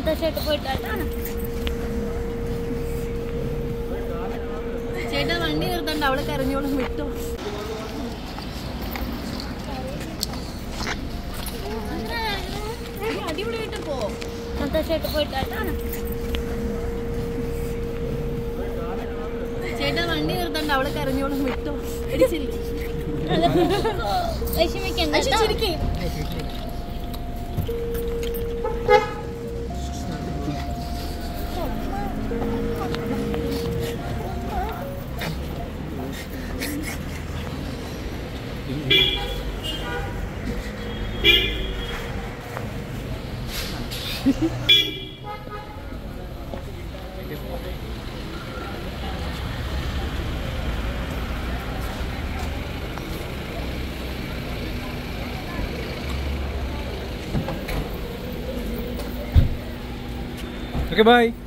ചേട്ടാ പോയിട്ടാണ് ചേട്ടാ വണ്ടി നിർത്തണ്ട അവളെ കരഞ്ഞോളും വിട്ടോ. അടിപൊളിയായിട്ട് പോ ചേട്ടാ പോയിട്ടാണ് ചേട്ടാ വണ്ടി നിർത്തണ്ട അവളെ കരഞ്ഞോളും വിട്ടോ. ഇടിച്ചില്ലേ വിഷമിക്കണ്ട okay, bye.